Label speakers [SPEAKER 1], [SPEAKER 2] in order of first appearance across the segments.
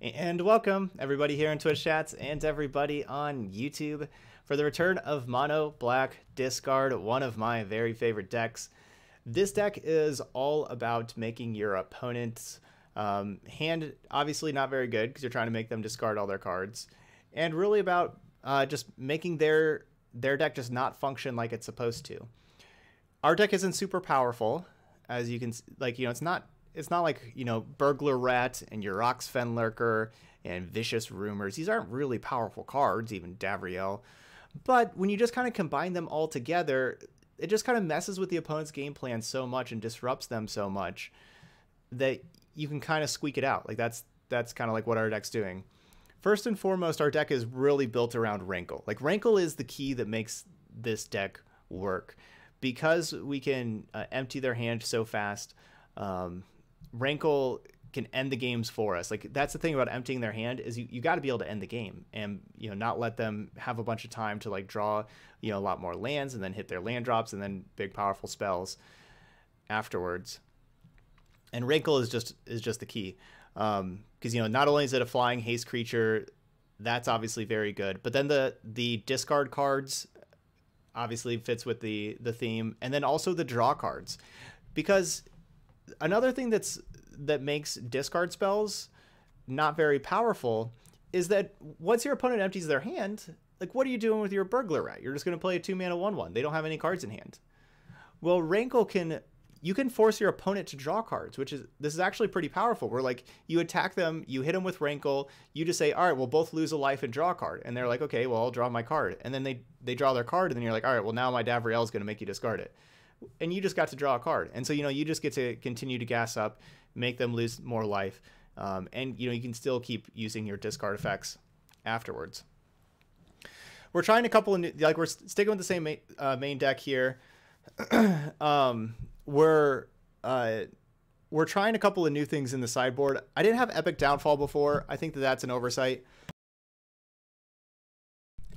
[SPEAKER 1] And welcome, everybody here in Twitch chats and everybody on YouTube, for the return of Mono Black Discard, one of my very favorite decks. This deck is all about making your opponent's um, hand obviously not very good because you're trying to make them discard all their cards, and really about uh, just making their their deck just not function like it's supposed to. Our deck isn't super powerful, as you can like you know it's not it's not like you know burglar rat and Urox Fenlurker and vicious rumors. These aren't really powerful cards, even Davriel. But when you just kind of combine them all together, it just kind of messes with the opponent's game plan so much and disrupts them so much that you can kind of squeak it out. Like that's that's kind of like what our deck's doing. First and foremost, our deck is really built around Rankle. Like Rankle is the key that makes this deck work because we can uh, empty their hand so fast. Um, Rankle can end the games for us. Like that's the thing about emptying their hand is you, you got to be able to end the game and you know not let them have a bunch of time to like draw you know a lot more lands and then hit their land drops and then big powerful spells afterwards. And Rankle is just is just the key because um, you know not only is it a flying haste creature, that's obviously very good, but then the the discard cards obviously fits with the the theme, and then also the draw cards because another thing that's that makes discard spells not very powerful is that once your opponent empties their hand, like what are you doing with your burglar rat? You're just going to play a two mana one one. They don't have any cards in hand. Well, Rankle can you can force your opponent to draw cards, which is this is actually pretty powerful. Where like you attack them, you hit them with Rankle, you just say, all right, we'll both lose a life and draw a card, and they're like, okay, well I'll draw my card, and then they they draw their card, and then you're like, all right, well now my Davriel is going to make you discard it and you just got to draw a card. And so you know you just get to continue to gas up, make them lose more life, um, and you know you can still keep using your discard effects afterwards. We're trying a couple of new, like we're sticking with the same main, uh, main deck here. um, we're uh, we're trying a couple of new things in the sideboard. I didn't have Epic Downfall before. I think that that's an oversight.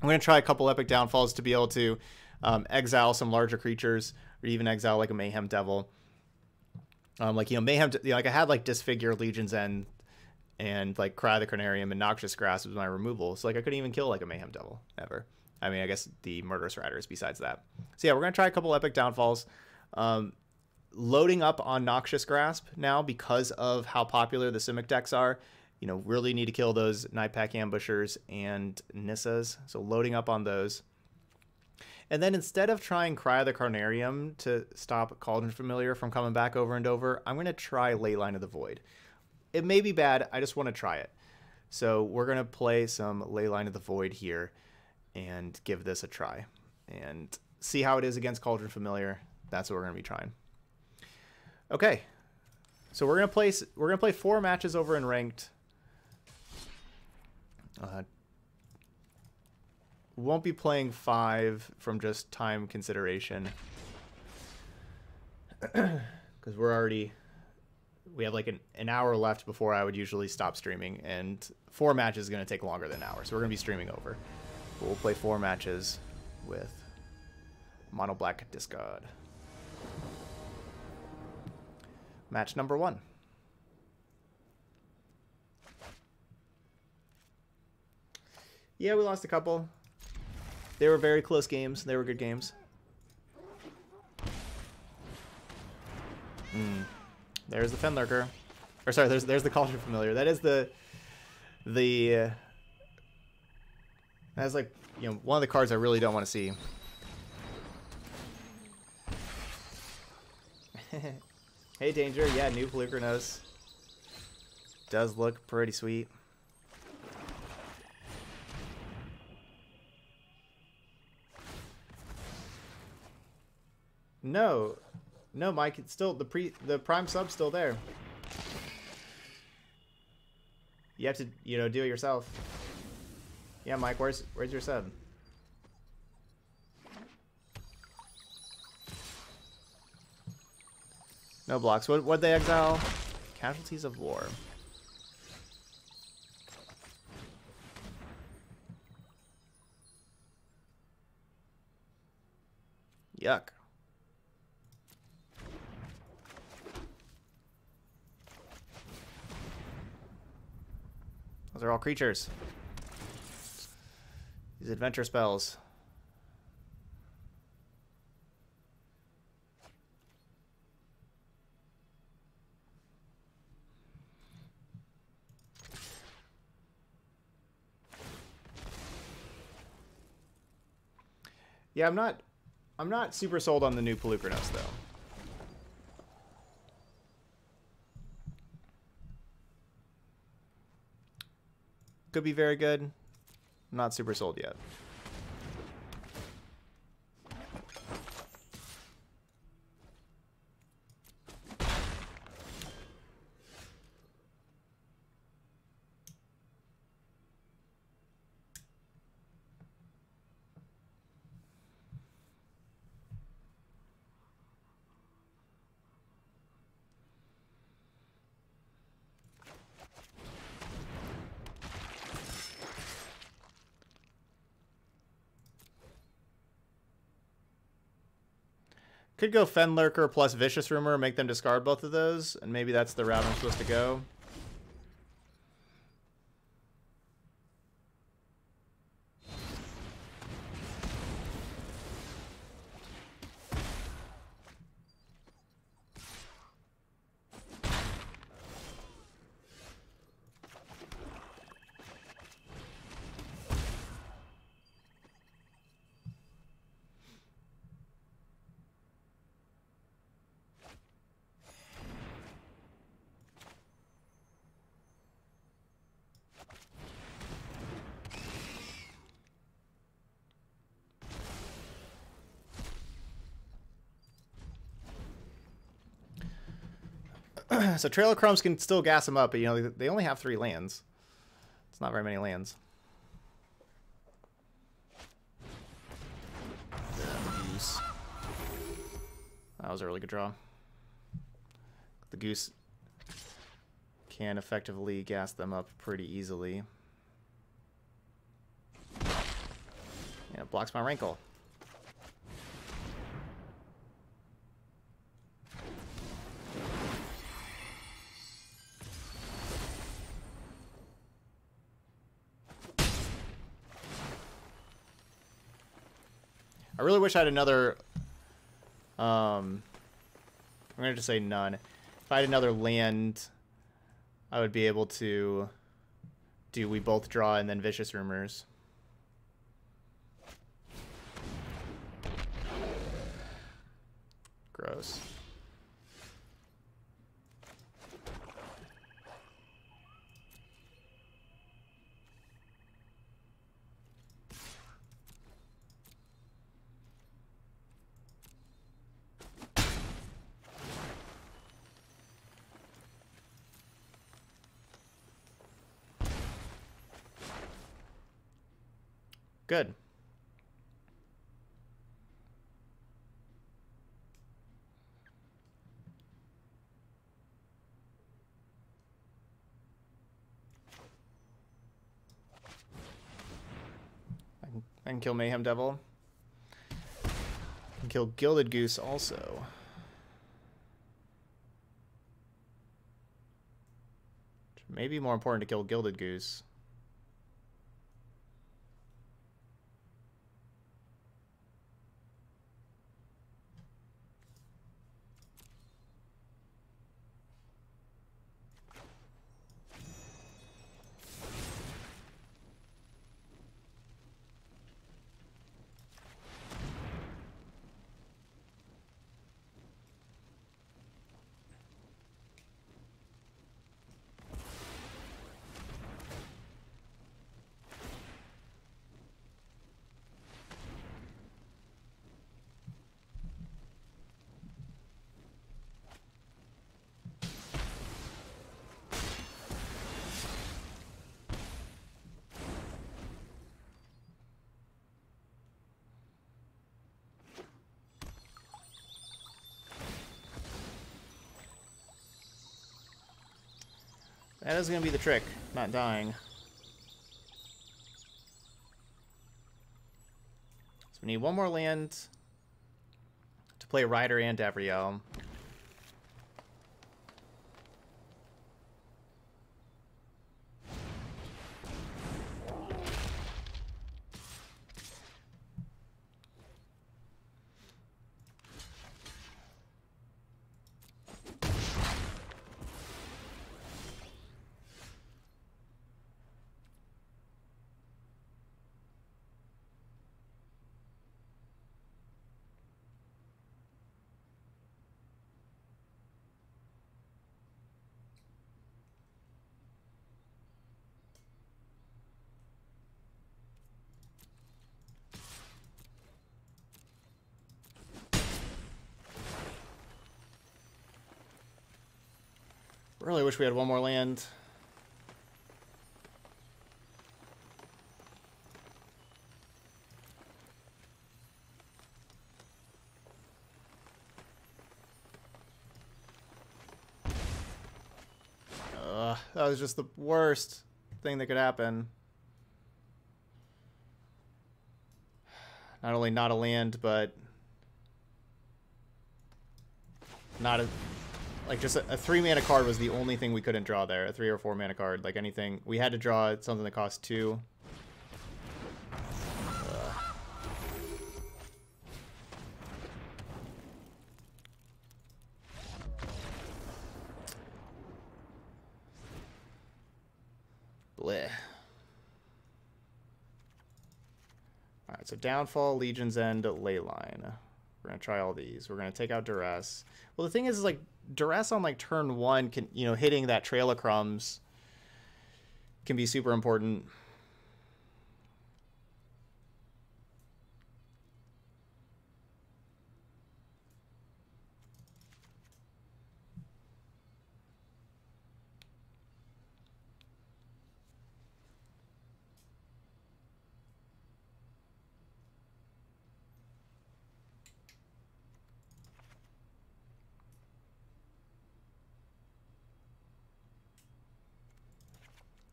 [SPEAKER 1] I'm going to try a couple Epic Downfalls to be able to um, exile some larger creatures or even exile like a Mayhem Devil. Um, like you know, Mayhem, you know, like I had like Disfigure, Legion's End, and like Cry the Carnarium and Noxious Grasp was my removal. So like I couldn't even kill like a Mayhem Devil ever. I mean, I guess the Murderous Riders besides that. So yeah, we're gonna try a couple epic downfalls. Um, loading up on Noxious Grasp now because of how popular the Simic decks are. You know, really need to kill those Night Pack Ambushers and Nissas. So loading up on those. And then instead of trying Cry of the Carnarium to stop Cauldron Familiar from coming back over and over, I'm going to try Leyline of the Void. It may be bad, I just want to try it. So we're going to play some Leyline of the Void here and give this a try. And see how it is against Cauldron Familiar. That's what we're going to be trying. Okay. So we're going to play we're going to play four matches over in ranked. Uh, won't be playing five from just time consideration. Because we're already... We have like an, an hour left before I would usually stop streaming. And four matches is going to take longer than an hour. So we're going to be streaming over. But we'll play four matches with Mono Black Discard. Match number one. Yeah, we lost a couple. They were very close games. They were good games. Mm. There's the Fenlurker. Or sorry, there's there's the Cauldron Familiar. That is the the uh, that's like you know one of the cards I really don't want to see. hey Danger, yeah, new Polukranos. Does look pretty sweet. No, no, Mike. It's still the pre the prime sub's still there. You have to, you know, do it yourself. Yeah, Mike. Where's where's your sub? No blocks. What what they exile? Casualties of war. Yuck. Those are all creatures. These adventure spells. Yeah, I'm not I'm not super sold on the new Polukranos though. Could be very good. Not super sold yet. Could go Fenlurker plus Vicious Rumor, make them discard both of those, and maybe that's the route I'm supposed to go. so Trail of Crumbs can still gas them up, but you know they only have three lands. It's not very many lands. That was a really good draw. The goose can effectively gas them up pretty easily. Yeah, blocks my rankle. Really wish I had another... Um, I'm going to just say none. If I had another land, I would be able to do we both draw and then Vicious Rumors. Gross. Good. I can, kill Mayhem Devil. I can kill Gilded Goose also. Maybe more important to kill Gilded Goose. That is going to be the trick, not dying. So we need one more land to play Rider and Davriel. Really wish we had one more land. Ugh, that was just the worst thing that could happen. Not only not a land, but not a like just a, a, three mana card was the only thing we couldn't draw there. A three or four mana card, like anything. We had to draw something that cost two. Bleh. Alright, so Downfall, Legion's End, Leyline. We're gonna try all these. We're gonna take out Duress. Well, the thing is, is like Duress on like turn one can you know hitting that trail of crumbs can be super important.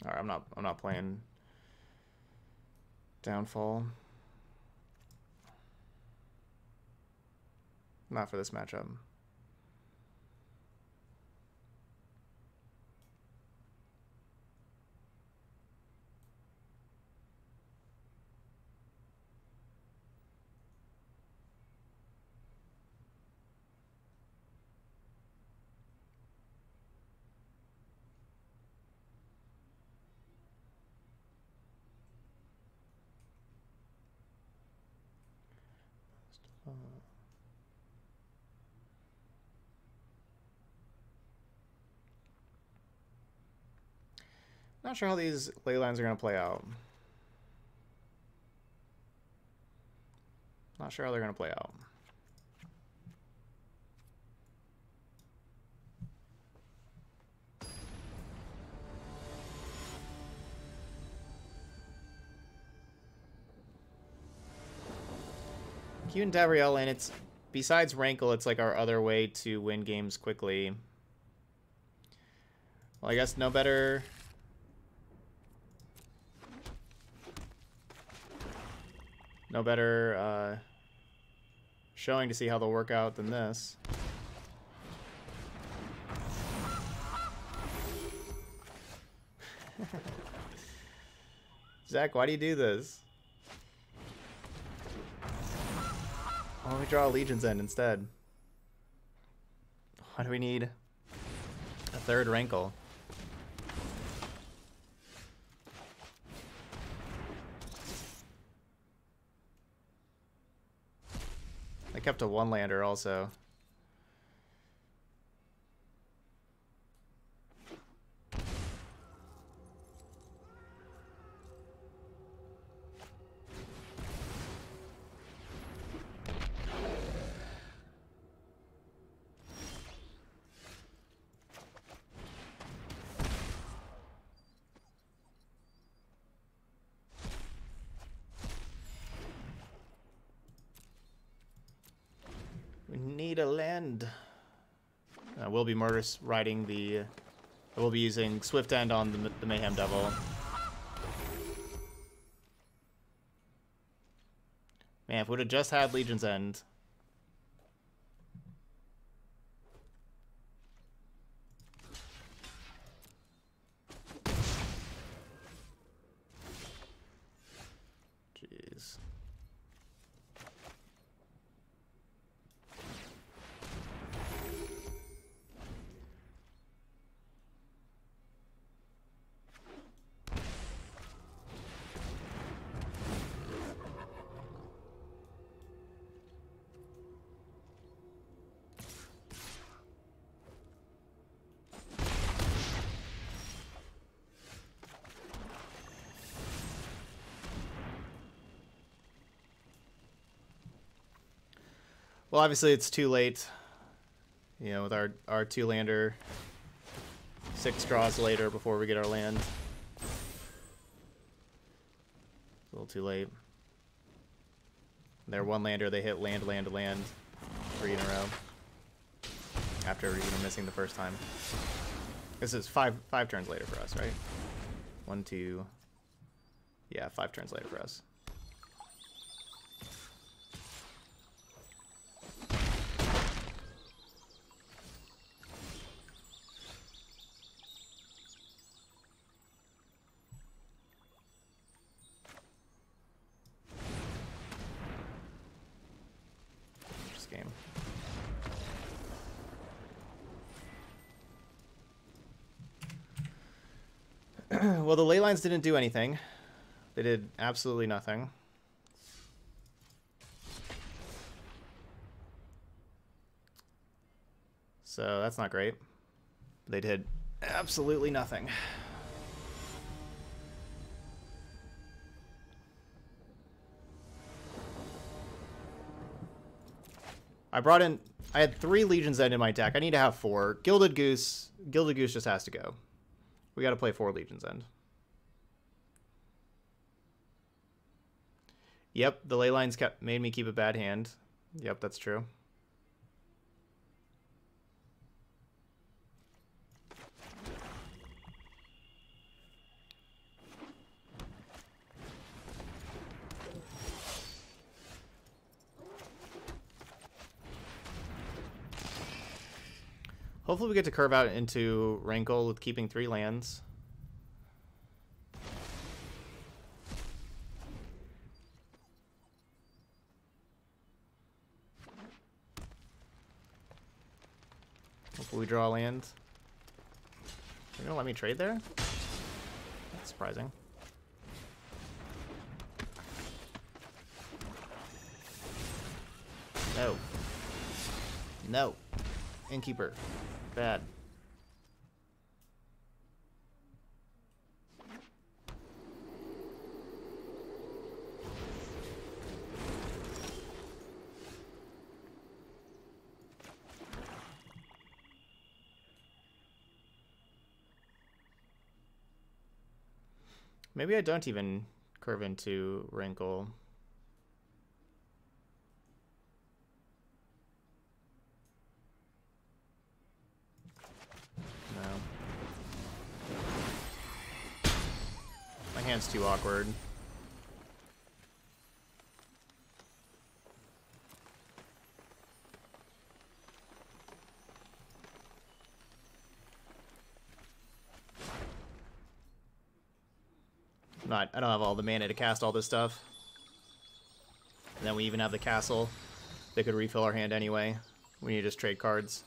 [SPEAKER 1] All right, I'm not. Playing downfall. Not for this matchup. Not sure how these Leylines are going to play out. Not sure how they're going to play out. Q and Davriel, and it's besides Rankle, it's like our other way to win games quickly. Well, I guess no better no better uh, showing to see how they'll work out than this. Zach, why do you do this? Why don't we draw a Legion's End instead? Why do we need a third Rankle? Kept a one lander also. need a land. Riding the... Uh, we'll be using Swift End on the, the Mayhem Devil. Man, if we would have just had Legion's End... Well, obviously it's too late. You know, with our our two lander six draws later before we get our land. A little too late. They're one lander, they hit land, land, land three in a row. After you know, missing the first time. This is five five turns later for us, right? One, two. Yeah, five turns later for us. Didn't do anything. They did absolutely nothing. So that's not great. They did absolutely nothing. I brought in... I had three Legions End in my deck. I need to have four. Gilded Goose... Gilded Goose just has to go. We got to play four Legion's End. Yep, the Leylines kept made me keep a bad hand. Yep, that's true. Hopefully we get to curve out into Rankle with keeping three lands. We draw land. Are you gonna let me trade there? That's surprising. No. No. Innkeeper bad. Maybe I don't even curve into Rankle. No. My hand's too awkward. Not, I don't have all the mana to cast all this stuff. And then we even have the castle. They could refill our hand anyway. We need to just trade cards.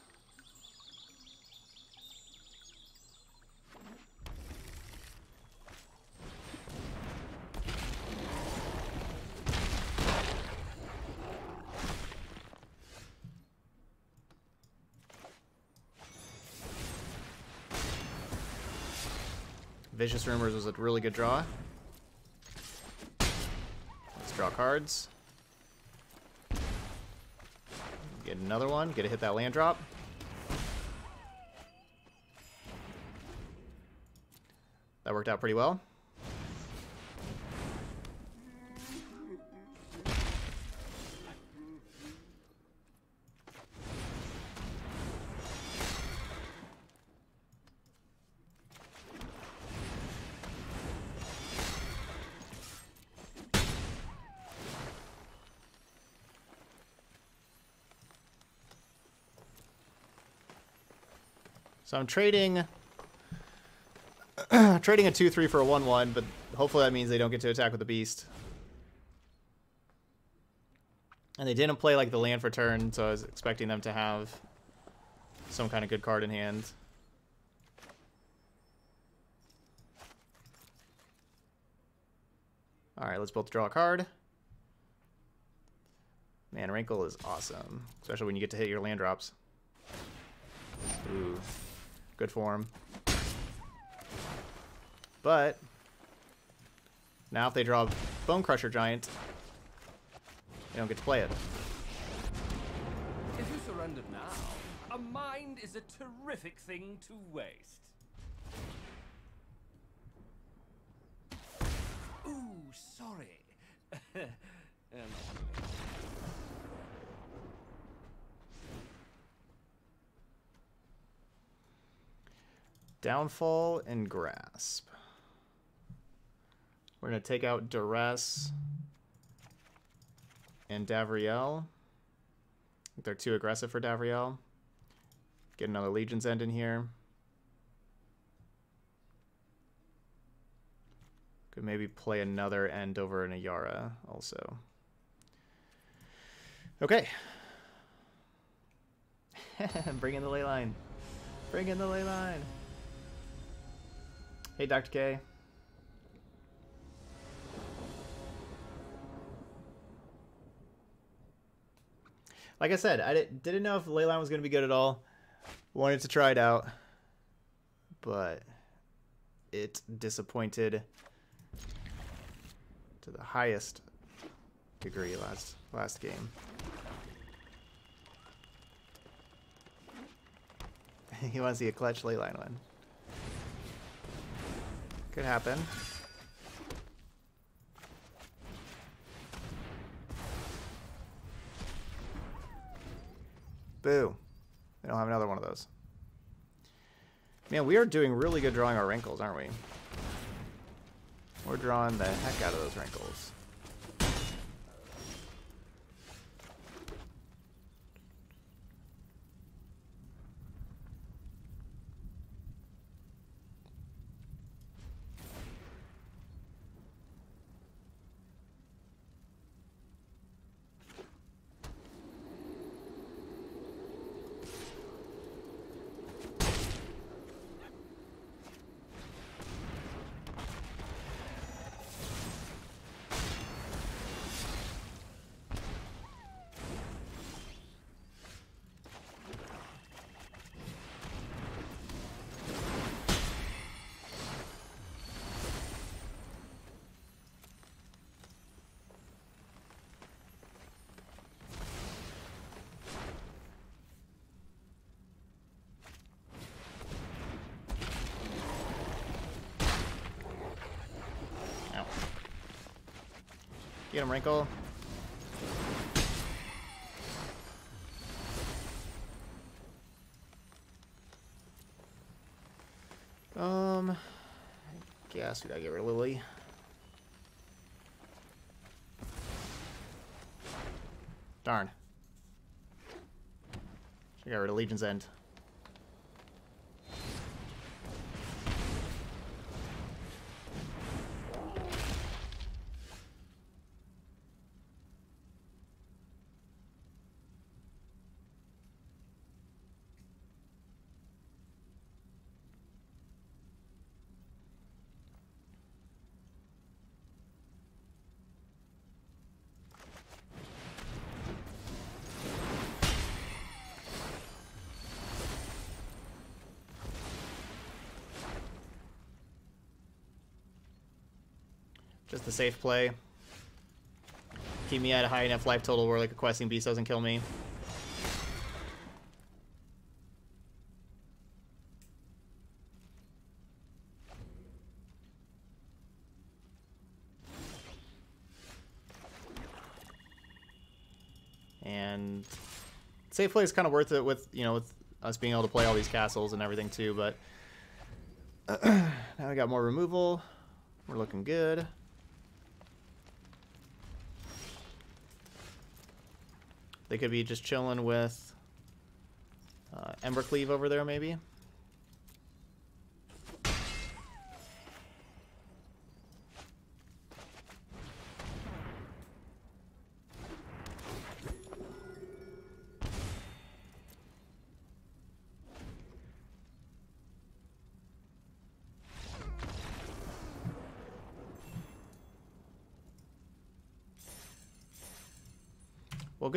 [SPEAKER 1] Vicious Rumors was a really good draw. Draw cards. Get another one. Get to hit that land drop. That worked out pretty well. So I'm trading trading a 2-3 for a 1-1, but hopefully that means they don't get to attack with the beast. And they didn't play like the land for turn, so I was expecting them to have some kind of good card in hand. Alright, let's both draw a card. Man, Rankle is awesome, especially when you get to hit your land drops. Ooh. Good for him. But now if they draw Bonecrusher Giant, they don't get to play it.
[SPEAKER 2] If you now, a mind is a terrific thing to waste. Ooh, sorry. um.
[SPEAKER 1] Downfall and Grasp. We're going to take out Duress and Davriel. They're too aggressive for Davriel. Get another Legion's End in here. Could maybe play another end over an Ayara also. Okay. Bring in the Leyline. Bring in the Leyline. Hey, Dr. K. Like I said, I didn't know if Leyline was going to be good at all. Wanted to try it out, but it disappointed to the highest degree last last game. he wants to see a clutch Leyline one. Could happen. Boo. We don't have another one of those. Man, we are doing really good drawing our Rankles, aren't we? We're drawing the heck out of those Rankles. Get him, Rankle. Um, I guess we gotta get rid of Lily. Darn. Should got rid of Legion's End. Safe play. Keep me at a high enough life total where like a questing beast doesn't kill me. And safe play is kind of worth it with, you know, with us being able to play all these castles and everything too, but now we got more removal. We're looking good. They could be just chilling with uh, Embercleave over there, maybe.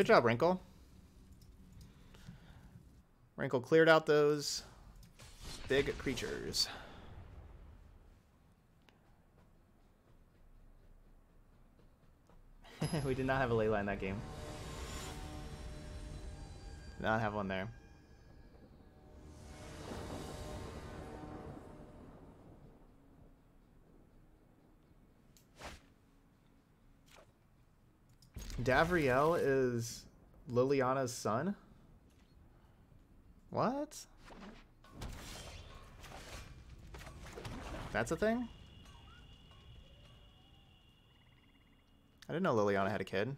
[SPEAKER 1] Good job, Rankle. Rankle cleared out those big creatures. we did not have a Leyline that game. Did not have one there. Davriel is Liliana's son? What? That's a thing? I didn't know Liliana had a kid.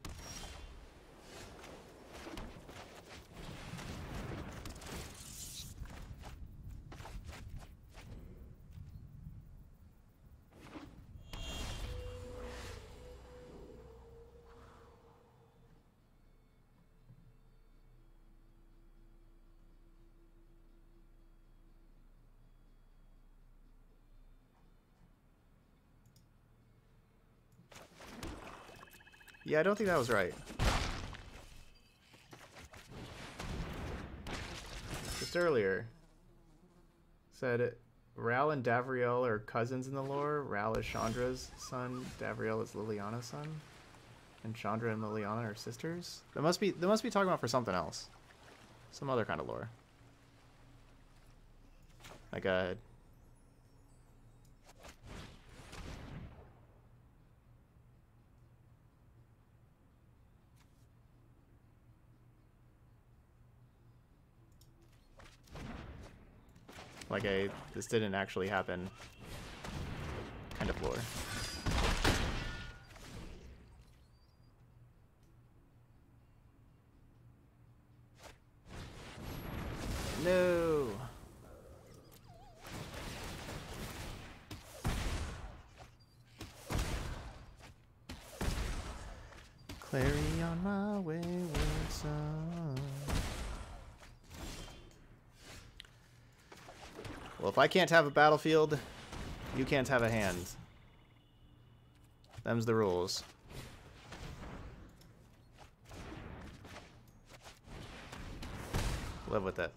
[SPEAKER 1] Yeah, I don't think that was right. Just earlier. Said Ral and Davriel are cousins in the lore. Ral is Chandra's son. Davriel is Liliana's son. And Chandra and Liliana are sisters. That must be they must be talking about for something else. Some other kind of lore. Like a like I, this didn't actually happen kind of lore. No. Clary on my wayward son. Well, if I can't have a battlefield, you can't have a hand. Them's the rules. Live with it.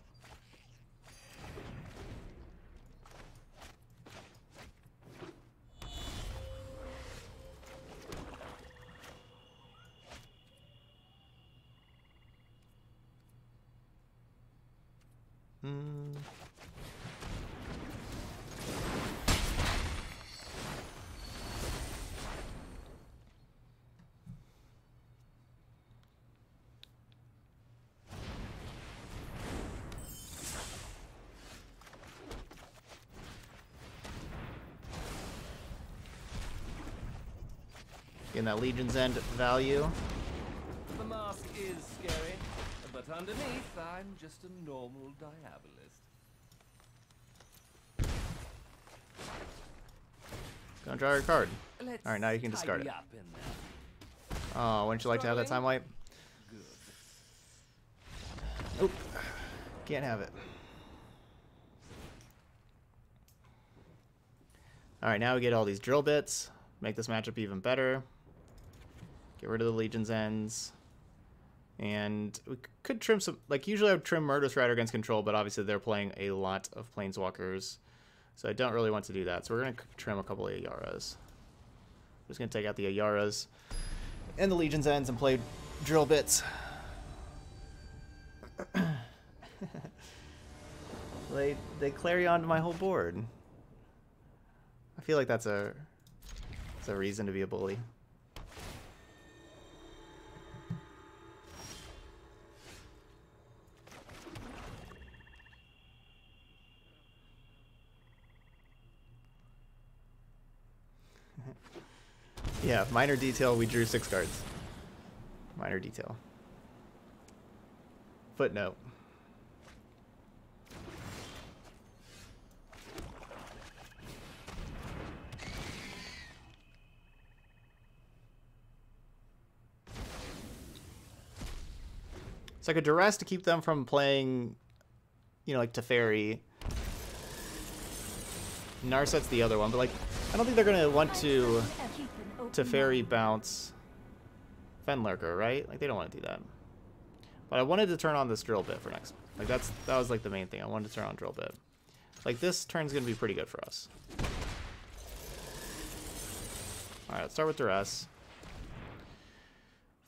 [SPEAKER 1] That Legion's End value.
[SPEAKER 2] The mask is scary, but underneath, I'm just a normal diabolist.
[SPEAKER 1] Gonna draw your card.
[SPEAKER 2] Let's
[SPEAKER 1] Alright, now you can discard it.
[SPEAKER 2] up in there.
[SPEAKER 1] Oh, wouldn't you like to have that time wipe?
[SPEAKER 2] Good.
[SPEAKER 1] Oop. Can't have it. Alright, now we get all these drill bits. Make this matchup even better. Get rid of the Legion's Ends. And we could trim some... Like, usually I would trim Murderous Rider against Control, but obviously they're playing a lot of Planeswalkers. So I don't really want to do that. So we're going to trim a couple of Ayaras. I'm Just going to take out the Ayaras and the Legion's Ends and play drill bits. they they clarion my whole board. I feel like that's a that's a reason to be a bully. Yeah, minor detail, we drew six cards. Minor detail. Footnote. It's like a duress to keep them from playing, you know, like Teferi. Narset's the other one, but like, I don't think they're gonna want to Teferi bounce Fenlurker, right? Like, they don't want to do that. But I wanted to turn on this drill bit for next. Like, that's that was like the main thing. I wanted to turn on drill bit. Like, this turn's gonna be pretty good for us. Alright, let's start with duress.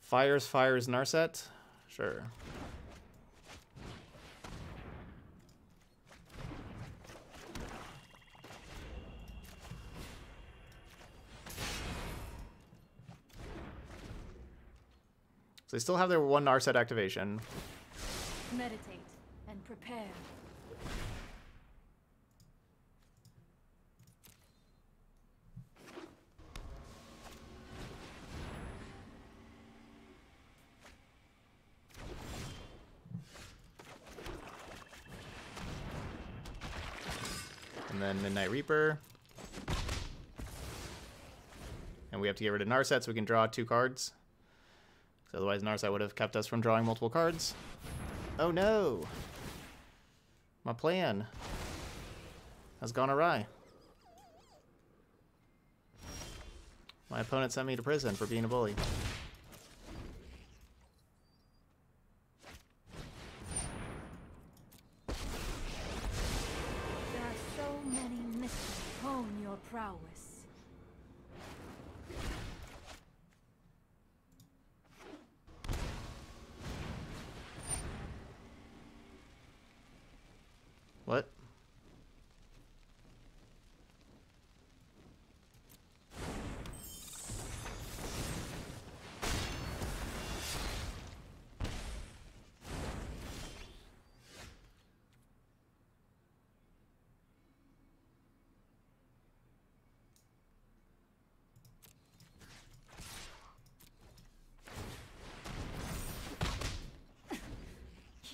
[SPEAKER 1] Fires, fires, Narset. Sure. So they still have their one Narset activation.
[SPEAKER 3] Meditate and prepare.
[SPEAKER 1] And then Midnight Reaper. And we have to get rid of Narset so we can draw two cards. 'Cause otherwise Narset would have kept us from drawing multiple cards. Oh no! My plan has gone awry. My opponent sent me to prison for being a bully.
[SPEAKER 3] There are so many mysteries. Hone your prowess.
[SPEAKER 1] What?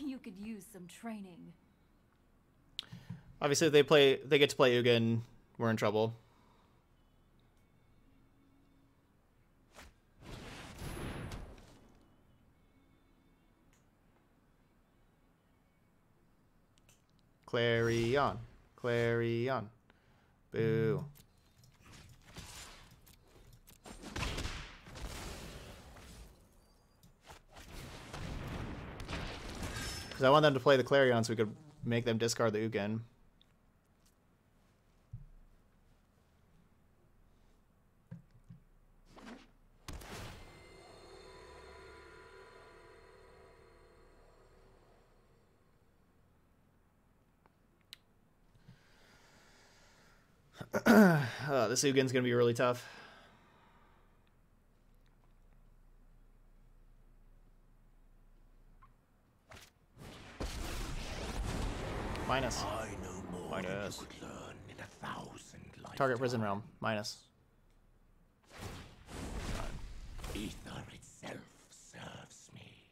[SPEAKER 3] You could use some training.
[SPEAKER 1] Obviously, they play, they get to play Ugin. We're in trouble. Clarion, Clarion, boo. Mm. Because I want them to play the Clarion so we could make them discard the Ugin. uh, this Ugin's gonna be really tough. Minus.
[SPEAKER 4] I know more than
[SPEAKER 1] Minus.
[SPEAKER 4] you could learn in a thousand.
[SPEAKER 1] Target prison realm. Minus.
[SPEAKER 4] Ether itself serves me.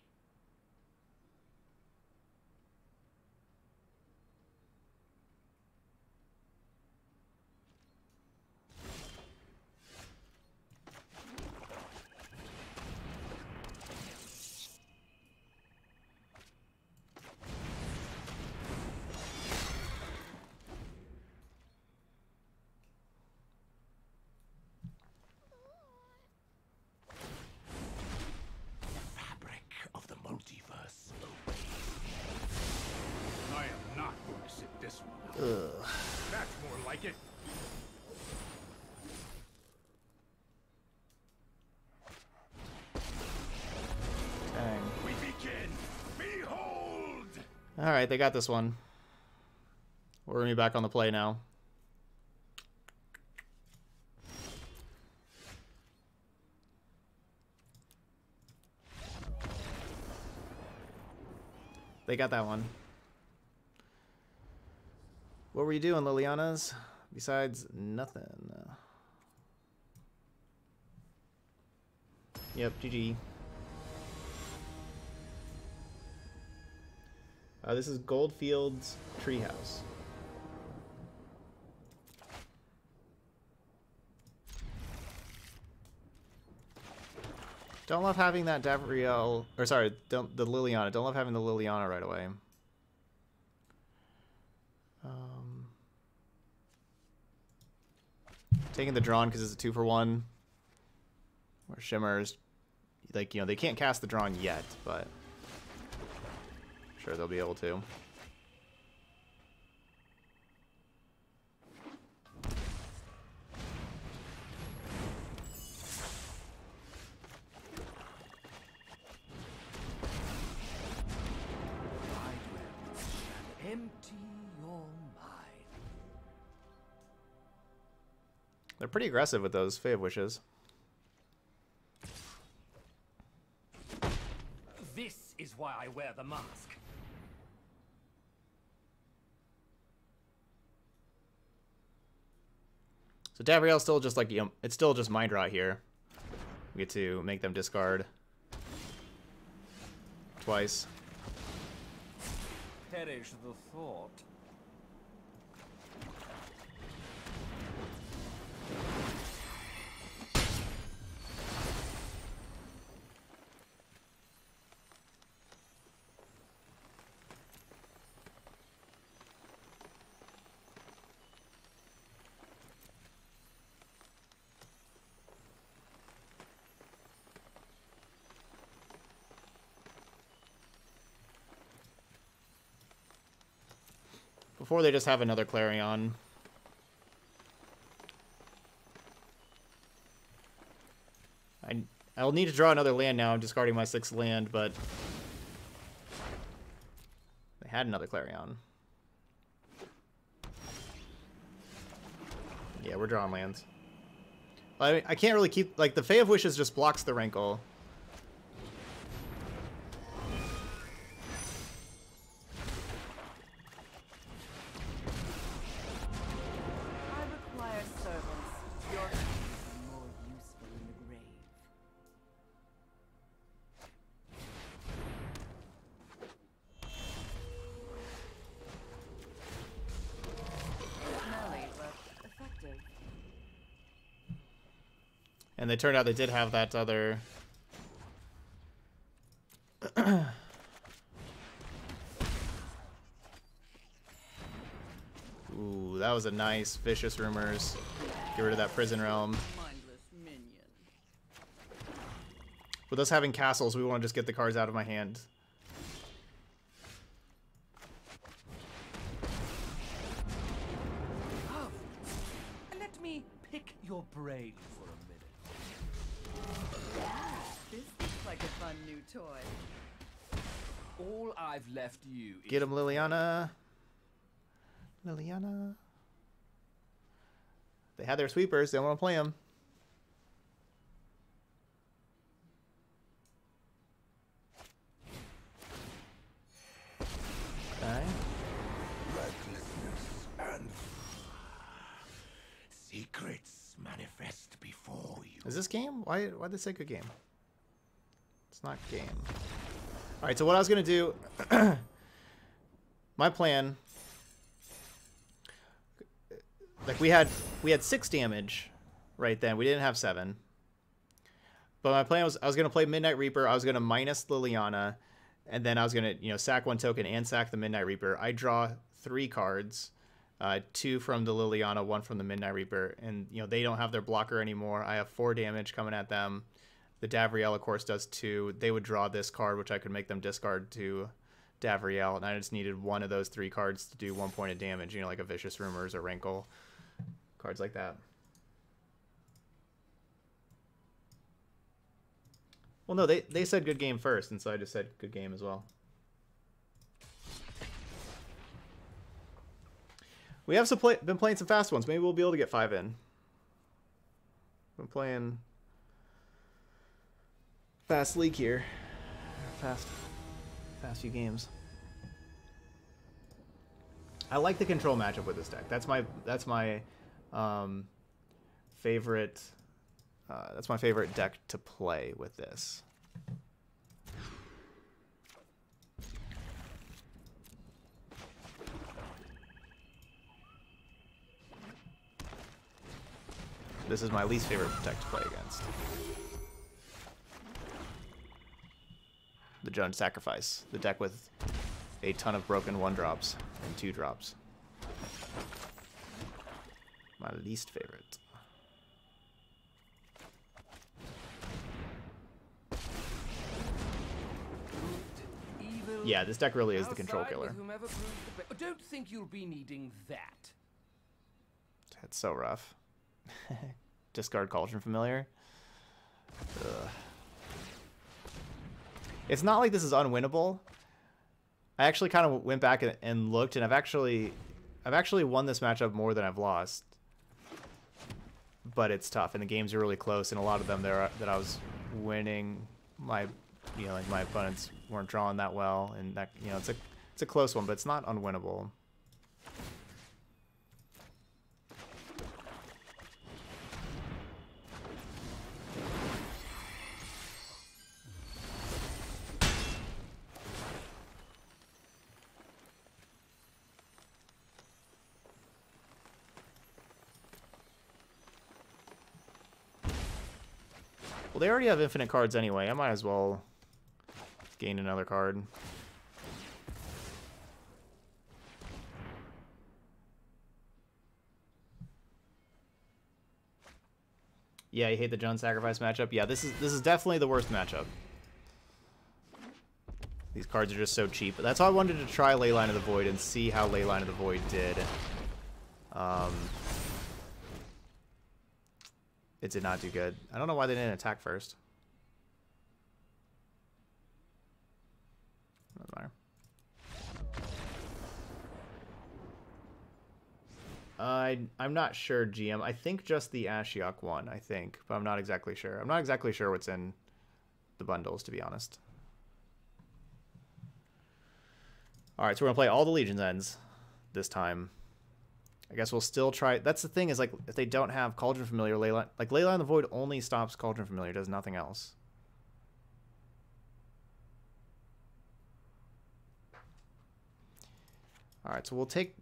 [SPEAKER 4] The fabric of the multiverse obeys.
[SPEAKER 5] I am not going to sit this one. out.
[SPEAKER 1] Ugh.
[SPEAKER 5] That's more like it.
[SPEAKER 1] Dang.
[SPEAKER 5] We begin. Behold!
[SPEAKER 1] All right, they got this one. We're gonna be back on the play now. They got that one. What were you doing, Lilianas? Besides nothing. Yep, GG. Uh, this is Goldfield's Treehouse. Don't love having that Davriel, or sorry, don't the Liliana. Don't love having the Liliana right away. Taking the drawn because it's a two for one. Or shimmers, like you know, they can't cast the drawn yet, but sure they'll be able to. They're pretty aggressive with those Fae of Wishes.
[SPEAKER 2] This is why I wear the mask.
[SPEAKER 1] So Davriel's still just like, you know, it's still just Mind Rot here. We get to make them discard twice.
[SPEAKER 2] Perish the thought.
[SPEAKER 1] Before they just have another Clarion. I, I'll need to draw another land now. I'm discarding my sixth land, but... They had another Clarion. Yeah, we're drawing lands. I, I can't really keep... Like, the Fae of Wishes just blocks the Rankle. Turned out they did have that other... Ooh, that was a nice vicious rumors. Get rid of that prison realm. With us having castles, we want to just get the cards out of my hand.
[SPEAKER 2] All I've left you is
[SPEAKER 1] Get him, Liliana. Liliana. They had their sweepers. They don't want to play them. Okay.
[SPEAKER 4] Recklessness and secrets manifest before you.
[SPEAKER 1] Is this game? Why why'd they say good game? It's not game. Alright, so what I was gonna do my plan like we had we had six damage right then. We didn't have seven. But my plan was I was gonna play Midnight Reaper, I was gonna minus Liliana, and then I was gonna, you know, sack one token and sack the Midnight Reaper. I draw three cards. Uh, two from the Liliana, one from the Midnight Reaper, and you know they don't have their blocker anymore. I have four damage coming at them. The Davriel, of course, does two. They would draw this card, which I could make them discard to Davriel, and I just needed one of those three cards to do one point of damage. You know, like a Vicious Rumors or Rankle, cards like that. Well, no, they they said good game first, and so I just said good game as well. We have some play, been playing some fast ones. Maybe we'll be able to get five in. Been playing fast league here. Fast, fast few games. I like the control matchup with this deck. That's my that's my um, favorite. Uh, that's my favorite deck to play with this. This is my least favorite deck to play against. The Jund Sacrifice, the deck with a ton of broken one drops and two drops. My least favorite. Yeah, this deck really is the control killer.
[SPEAKER 2] the Don't think you'll be needing that.
[SPEAKER 1] That's so rough. Discard Cauldron Familiar. Ugh. It's not like this is unwinnable. I actually kind of went back and, looked, and I've actually, I've actually won this matchup more than I've lost. But it's tough, and the games are really close, and a lot of them there that I was winning, my, you know, like my opponents weren't drawing that well, and that, you know, it's a, it's a close one, but it's not unwinnable. They already have infinite cards anyway. I might as well gain another card. Yeah, you hate the Jund Sacrifice matchup. Yeah, this is this is definitely the worst matchup. These cards are just so cheap. That's why I wanted to try Leyline of the Void and see how Leyline of the Void did. Um, it did not do good. I don't know why they didn't attack first. Doesn't matter. I I'm not sure, GM. I think just the Ashiok one. I think, but I'm not exactly sure. I'm not exactly sure what's in the bundles, to be honest. All right, so we're gonna play all the Legion's ends this time. I guess we'll still try. That's the thing is like if they don't have Cauldron Familiar, Leyline, like Leyline on the Void only stops Cauldron Familiar, does nothing else. All right, so we'll take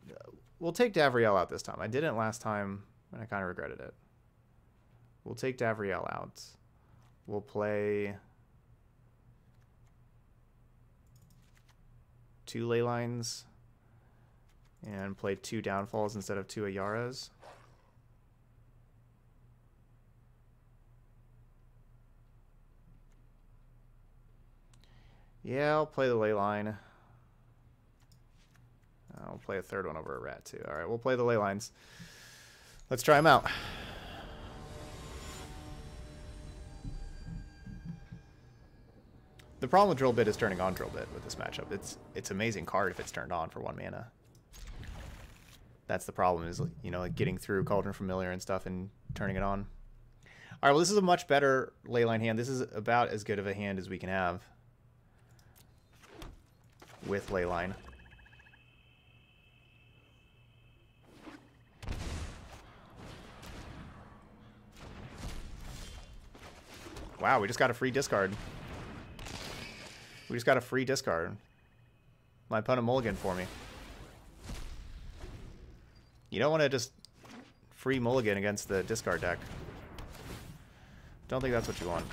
[SPEAKER 1] we'll take Davriel out this time. I didn't last time, and I kind of regretted it. We'll take Davriel out. We'll play two Leylines and play two downfalls instead of two Ayaras. Yeah, I'll play the Leyline. I'll play a third one over a rat too. All right, we'll play the Leylines. Let's try them out. The problem with Drill Bit is turning on Drill Bit with this matchup. It's it's amazing card if it's turned on for one mana. That's the problem is you know like getting through Cauldron Familiar and stuff and turning it on. All right, well this is a much better leyline hand. This is about as good of a hand as we can have with leyline. Wow, we just got a free discard. We just got a free discard. My opponent mulligan for me. You don't want to just free mulligan against the discard deck. Don't think that's what you want.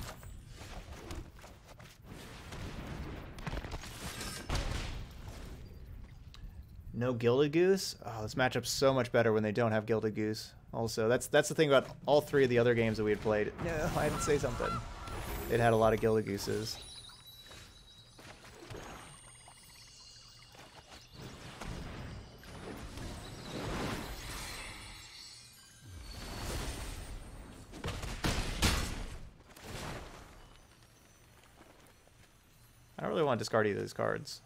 [SPEAKER 1] No Gilded Goose? Oh, this matchup's so much better when they don't have Gilded Goose. Also, that's that's the thing about all three of the other games that we had played. No, I didn't say something. It had a lot of Gilded Gooses. Want to discard either of these cards.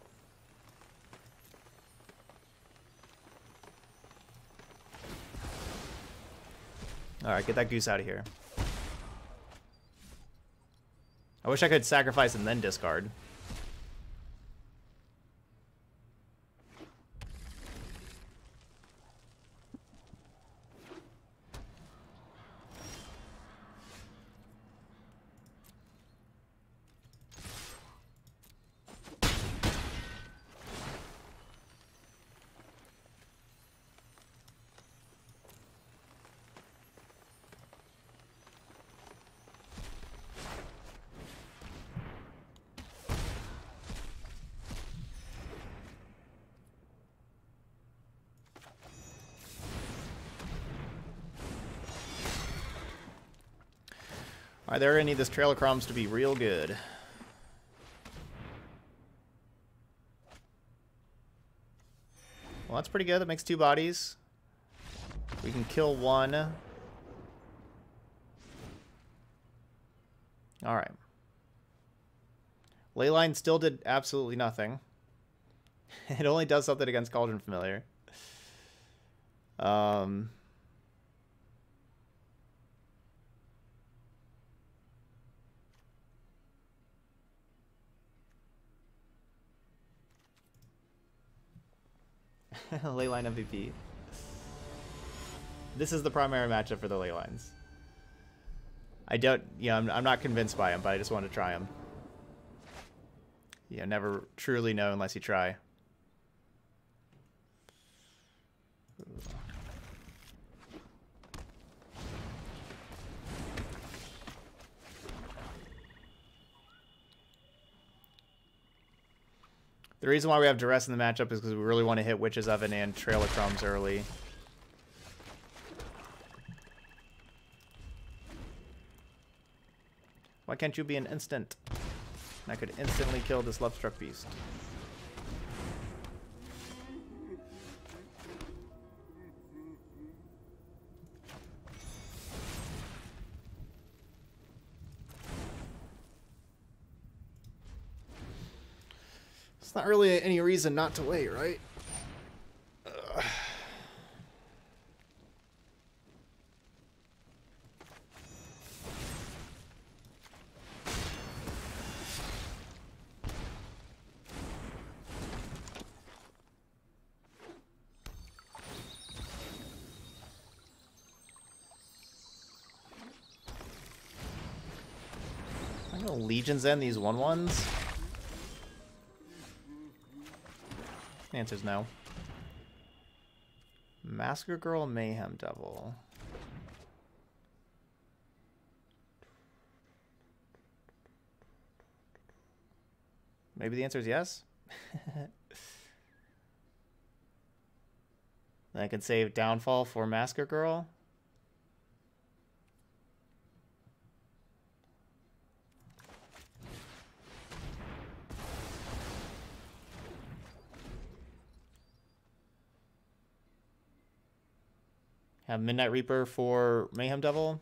[SPEAKER 1] Alright, get that goose out of here. I wish I could sacrifice and then discard. Alright, they're gonna need this Trail of Crumbs to be real good. Well, that's pretty good. That makes two bodies. We can kill one. Alright. Leyline still did absolutely nothing. it only does something against Cauldron Familiar. Um... Leyline MVP. This is the primary matchup for the Leylines. I don't, you know, I'm, I'm not convinced by him, but I just want to try him. You know, never truly know unless you try. The reason why we have Duress in the matchup is because we really want to hit Witch's Oven and Trail of Crumbs early. Why can't you be an instant? And I could instantly kill this love struck beast. Really any reason not to wait, right? Ugh. Legion's End these one The answer's no. Massacre Girl, Mayhem Devil. Maybe the answer is yes. I can save Downfall for Massacre Girl. Midnight Reaper for Mayhem Devil.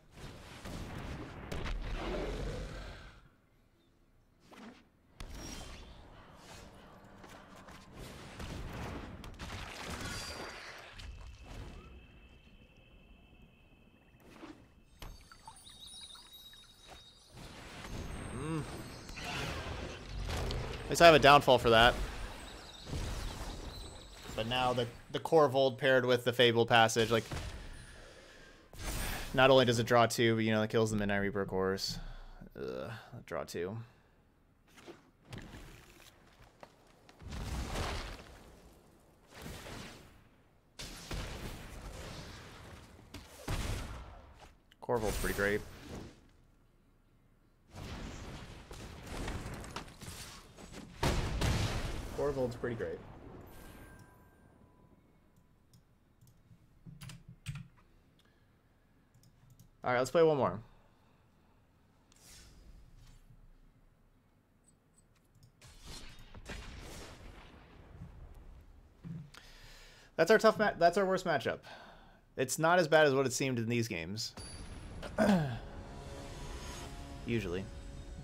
[SPEAKER 1] Mm. At least I have a downfall for that. But now the the Korvold paired with the Fabled Passage, like not only does it draw two, but you know, it kills the Midnight Reaper, course. Ugh, draw two. Korvold's pretty great. Korvold's pretty great. All right, let's play one more. That's our tough match. That's our worst matchup. It's not as bad as what it seemed in these games. Usually,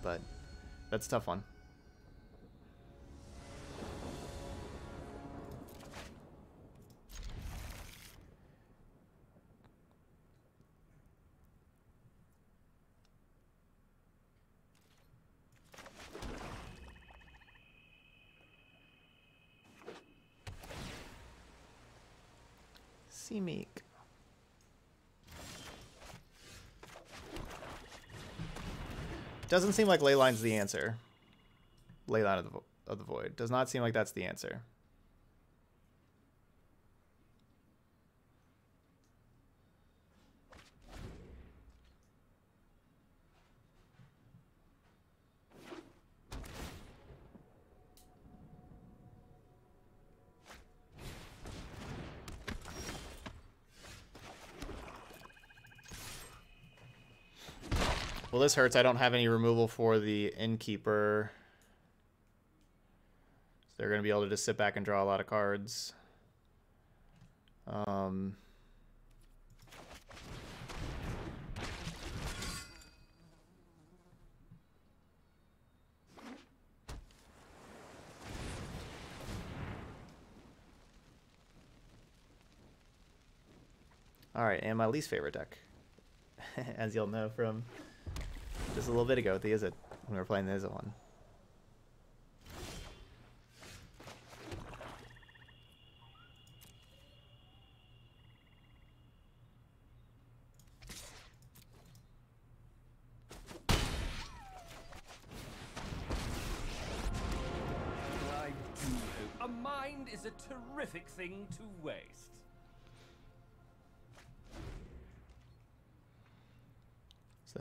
[SPEAKER 1] but that's a tough one. Doesn't seem like Leyline's the answer. Leyline of the, of the Void. Does not seem like that's the answer. Well, this hurts. I don't have any removal for the Innkeeper. So they're going to be able to just sit back and draw a lot of cards. Um... Alright, and my least favorite deck. As you'll know from just a little bit ago the Izzet when we were playing the Izzet one.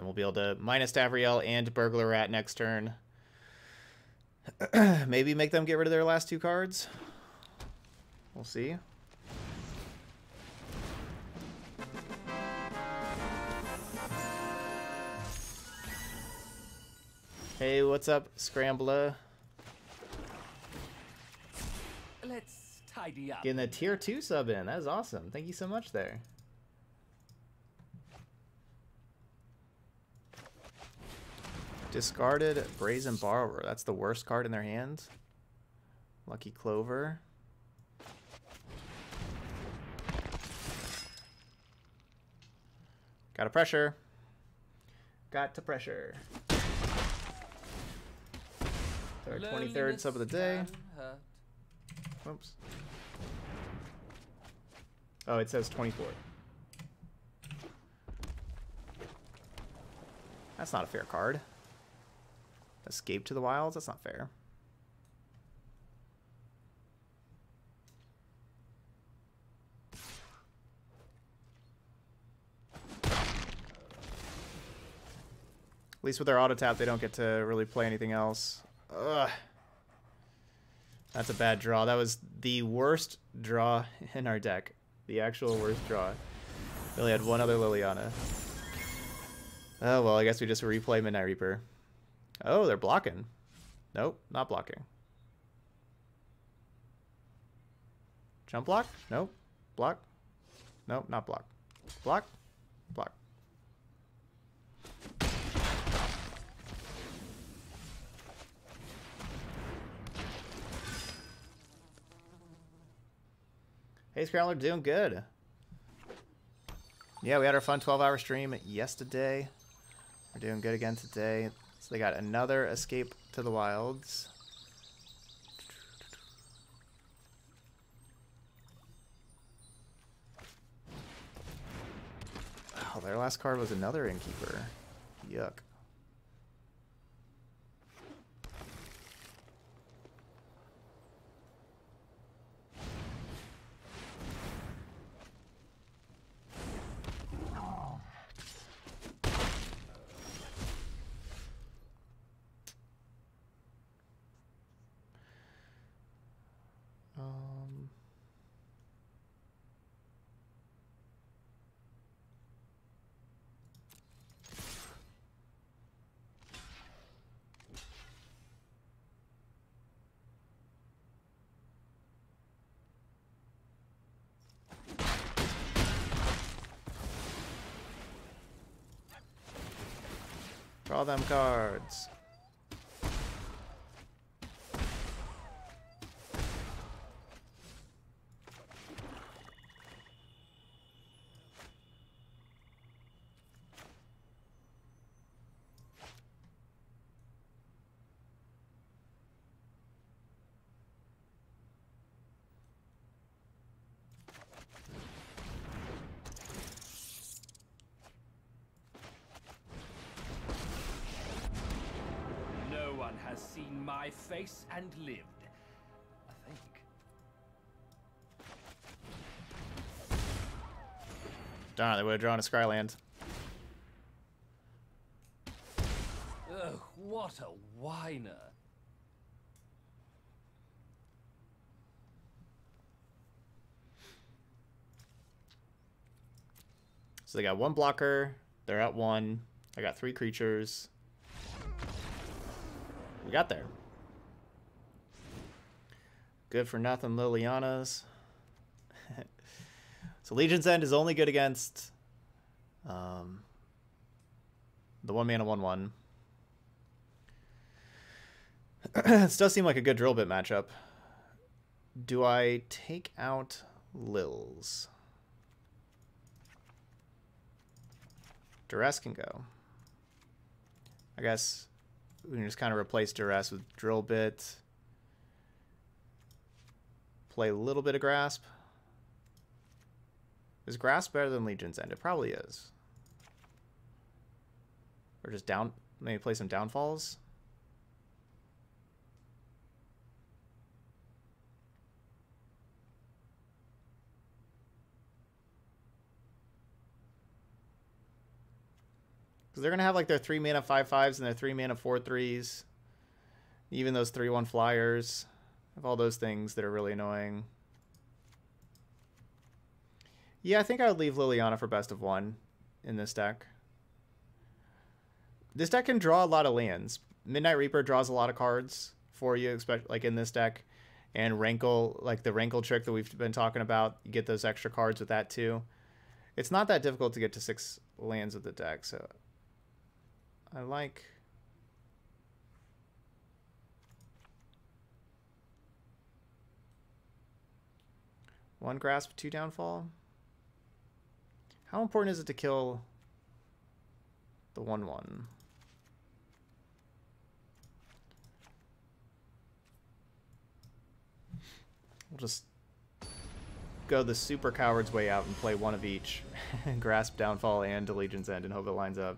[SPEAKER 1] We'll be able to minus Davriel and Burglar Rat next turn. Maybe make them get rid of their last two cards. We'll see. Hey, what's up, Scrambler?
[SPEAKER 2] Let's tidy up.
[SPEAKER 1] Getting the tier 2 sub in. That is awesome. Thank you so much there. Discarded Brazen Borrower. That's the worst card in their hand. Lucky Clover. Got a pressure. Got to pressure. Our 23rd sub of the day.
[SPEAKER 2] Loneliness can hurt.
[SPEAKER 1] Oops. Oh, it says 24. That's not a fair card. Escape to the wilds? That's not fair. At least with their auto tap, they don't get to really play anything else. Ugh. That's a bad draw. That was the worst draw in our deck. The actual worst draw. We only had one other Liliana. Oh, well, I guess we just replay Midnight Reaper. Oh, they're blocking. Nope, not blocking. Jump block? Nope. Block? Nope, not block. Block? Block. Hey, Scrambler, doing good. Yeah, we had our fun 12-hour stream yesterday. We're doing good again today. So they got another Escape to the Wilds. Oh, their last card was another Innkeeper. Yuck. Draw them cards.
[SPEAKER 2] No one has seen my face and lived. I think.
[SPEAKER 1] Darn, they would have drawn a Skyland.
[SPEAKER 2] Ugh, what a whiner.
[SPEAKER 1] So they got one blocker. They're at one. I got three creatures. We got there. Good for nothing, Lilianas. so Legion's End is only good against um, the one mana one one. this does seem like a good drill bit matchup. Do I take out Lils? Duress can go. I guess we can just kind of replace Duress with Drill Bit. Play a little bit of Grasp. Is Grasp better than Legion's End? It probably is. Or just down, maybe play some Downfalls. Because they're going to have like their three mana five fives and their three mana four threes. Even those three one flyers. Have all those things that are really annoying. Yeah, I think I would leave Liliana for best of one in this deck. this deck can draw a lot of lands. Midnight Reaper draws a lot of cards for you, especially like in this deck. And Rankle, like the Rankle trick that we've been talking about, you get those extra cards with that too. It's not that difficult to get to six lands with the deck, so I like. One grasp, two downfall. How important is it to kill the 1 1? We'll just go the super coward's way out and play one of each. Grasp, Downfall, and Legion's End and hope it lines up.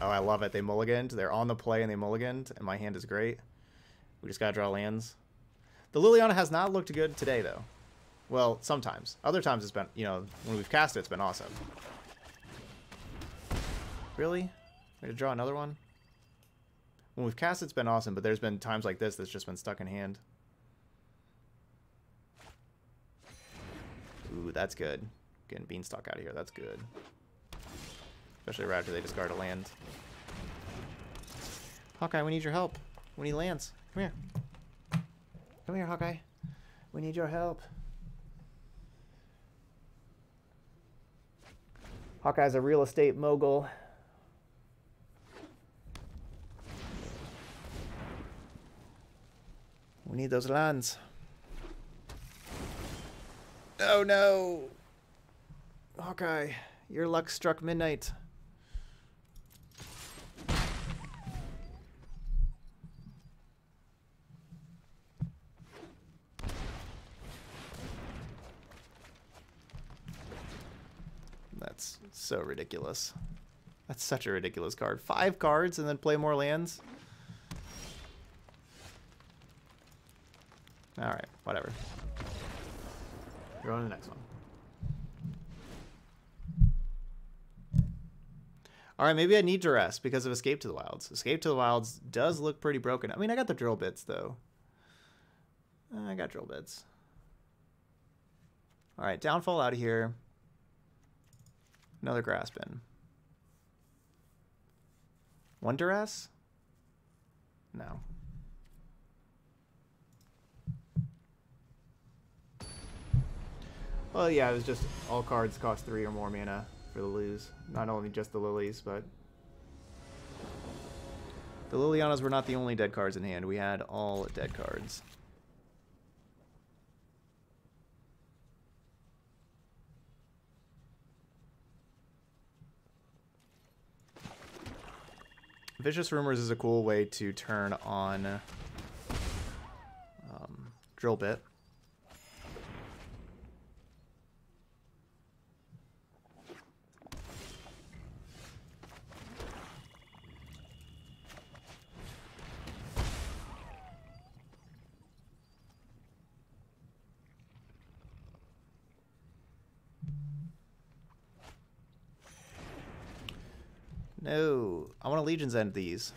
[SPEAKER 1] Oh, I love it. They mulliganed. They're on the play and they mulliganed, and my hand is great. We just gotta draw lands. The Liliana has not looked good today, though. Well, sometimes. Other times it's been, you know, when we've cast it, it's been awesome. Really? Way to draw another one? When we've cast it's been awesome, but there's been times like this that's just been stuck in hand. Ooh, that's good. Getting Beanstalk out of here, that's good. Especially right after they discard a land. Hawkeye, we need your help. We need lands. Come here. Come here, Hawkeye. We need your help. Hawkeye's a real estate mogul. We need those lands. Oh no! Hawkeye, your luck struck midnight. That's so ridiculous. That's such a ridiculous card. Five cards and then play more lands? Alright, whatever. You're on to the next one. Alright, maybe I need to rest because of Escape to the Wilds. Escape to the Wilds does look pretty broken. I mean, I got the drill bits, though. I got drill bits. Alright, downfall out of here. Another Graspin. One Duress? No. Well, yeah, it was just all cards cost three or more mana for the lose. Not only just the lilies, but the Lilianas were not the only dead cards in hand. We had all dead cards. Vicious Rumors is a cool way to turn on um, Drill Bit. No, I want a Legion's End these.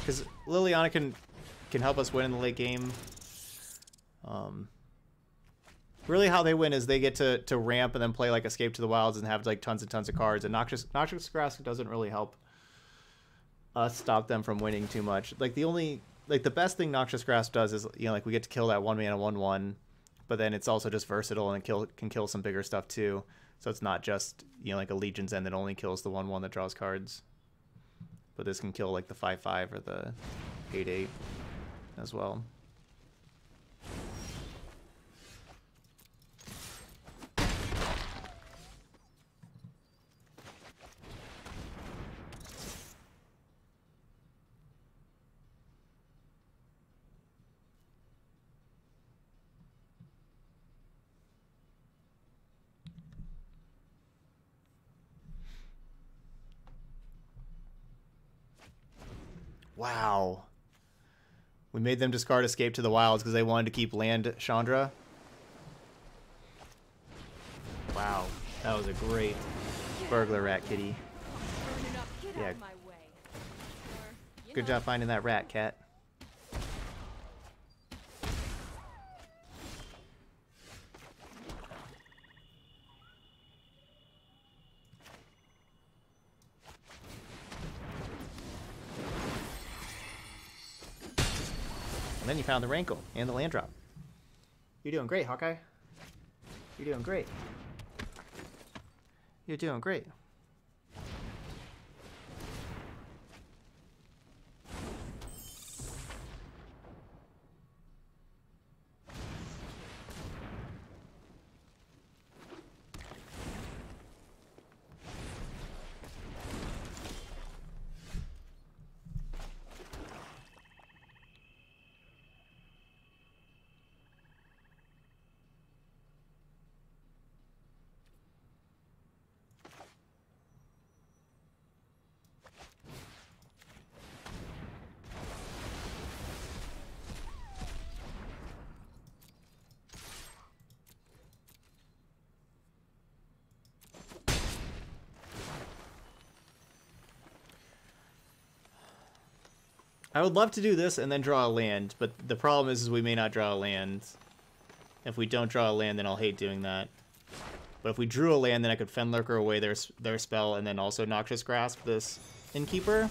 [SPEAKER 1] Because Liliana can can help us win in the late game. Um, really how they win is they get to, to ramp and then play like Escape to the Wilds and have like tons and tons of cards. And Noxious Noxious Grasp doesn't really help us stop them from winning too much. Like the only like the best thing Noxious Grasp does is you know like we get to kill that one man mana one one, but then it's also just versatile and kill can kill some bigger stuff too. So it's not just you know like a Legion's End that only kills the one one that draws cards. But this can kill like the five five or the eight eight as well. Wow. We made them discard Escape to the Wilds because they wanted to keep land Chandra. Wow, that was a great burglar rat kitty.
[SPEAKER 3] Burning up. Get
[SPEAKER 1] Yeah.
[SPEAKER 3] out of my way. Or, you
[SPEAKER 1] Good job finding that rat, cat. Found the rankle and the land drop. You're doing great, Hawkeye. You're doing great. You're doing great. I would love to do this and then draw a land, but the problem is, is we may not draw a land. If we don't draw a land, then I'll hate doing that. But if we drew a land, then I could Fenlurker away their their spell and then also Noxious Grasp this Innkeeper.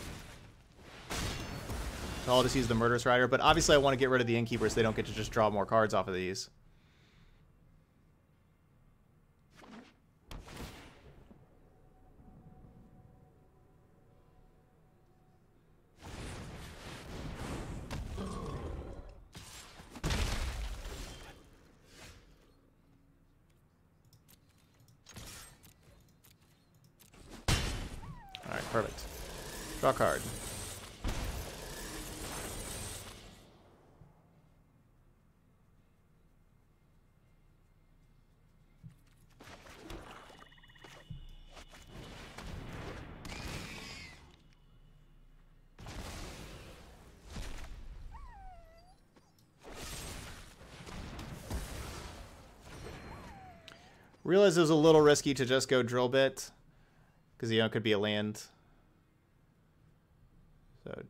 [SPEAKER 1] So I'll just use the Murderous Rider, but obviously I want to get rid of the Innkeeper so they don't get to just draw more cards off of these. Alright, perfect. Draw card. Realize it was a little risky to just go drill bit. Because, you know, it could be a land. So.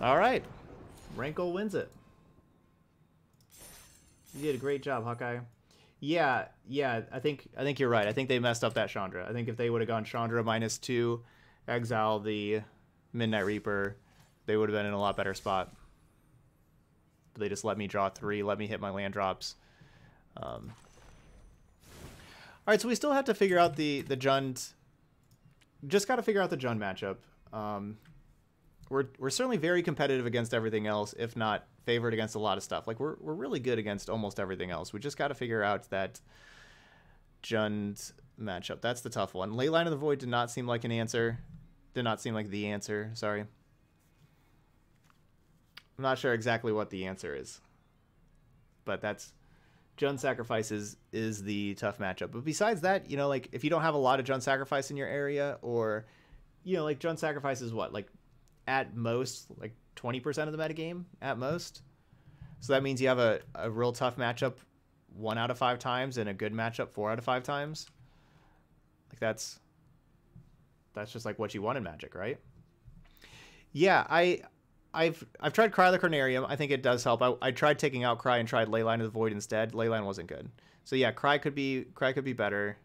[SPEAKER 1] All right. Rankle wins it. You did a great job, Hawkeye. Yeah, yeah, I think I think you're right. I think they messed up that Chandra. I think if they would have gone Chandra minus two, exile the Midnight Reaper, they would have been in a lot better spot. But they just let me draw three, let me hit my land drops. Um, all right, so we still have to figure out the the Jund. Just got to figure out the Jund matchup. Um, we're we're certainly very competitive against everything else, if not favored against a lot of stuff. Like we're we're really good against almost everything else. We just got to figure out that Jund matchup. That's the tough one. Leyline of the Void did not seem like an answer. Did not seem like the answer. Sorry. I'm not sure exactly what the answer is, but that's Jund sacrifices is, is the tough matchup. But besides that, you know, like if you don't have a lot of Jund Sacrifice in your area, or you know, like Jund sacrifices what, like at most like 20% of the metagame at most. So that means you have a, a real tough matchup one out of five times and a good matchup four out of five times. Like that's that's just like what you want in Magic, right? Yeah, I I've I've tried Cry the Carnarium. I think it does help. I, I tried taking out Cry and tried Leyline of the Void instead. Leyline wasn't good. So yeah, Cry could be Cry could be better.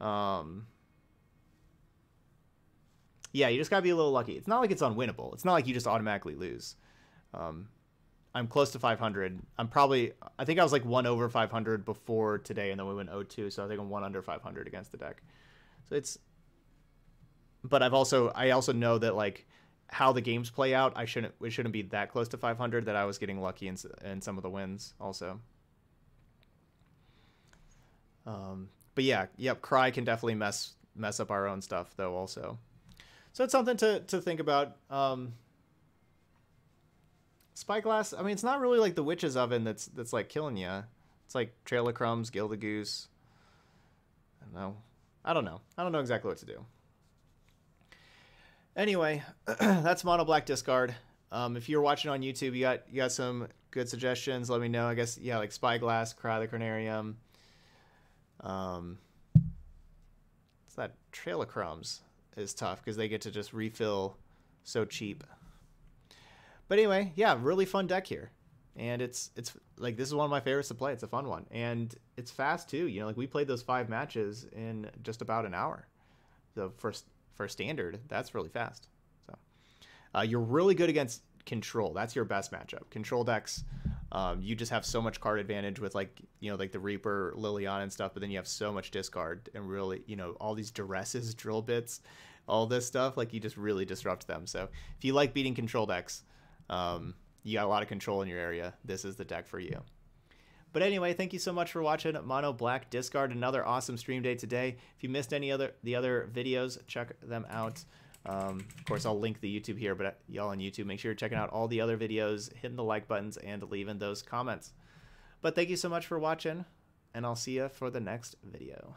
[SPEAKER 1] Um Yeah, you just gotta be a little lucky. It's not like it's unwinnable. It's not like you just automatically lose. Um I'm close to 500. I'm probably I think I was like one over 500 before today, and then we went 0-2. So I think I'm one under 500 against the deck. So it's but I've also I also know that like how the games play out, I shouldn't it shouldn't be that close to 500 that I was getting lucky in, in some of the wins also. Um, but yeah, yep, Cry can definitely mess mess up our own stuff though also. So it's something to to think about. Um, Spyglass, I mean, it's not really like the witch's oven that's that's like killing you. It's like Trail of Crumbs, Gilded Goose. I don't know. I don't know. I don't know exactly what to do. Anyway, that's Mono Black Discard. Um, if you're watching on YouTube, you got you got some good suggestions. Let me know. I guess yeah, like Spyglass, Cry the Carnarium. Um, it's that Trail of Crumbs is tough because they get to just refill so cheap. But anyway, yeah, really fun deck here, and it's it's like this is one of my favorites to play. It's a fun one, and it's fast too. You know, like we played those five matches in just about an hour. The first for standard, that's really fast. So uh, you're really good against control. That's your best matchup. Control decks, um, you just have so much card advantage with like you know like the Reaper, Liliana, and stuff. But then you have so much discard and really you know all these duresses, drill bits, all this stuff. Like you just really disrupt them. So if you like beating control decks, um, you got a lot of control in your area. This is the deck for you. But anyway, thank you so much for watching Mono Black Discard. Another awesome stream day today. If you missed any other the other videos, check them out. Um, of course, I'll link the YouTube here, but y'all on YouTube, make sure you're checking out all the other videos, hitting the like buttons, and leaving those comments. But thank you so much for watching, and I'll see you for the next video.